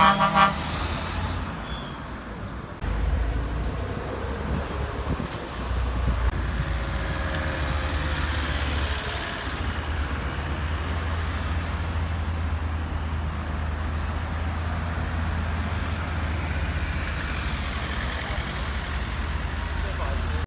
啊，哈哈。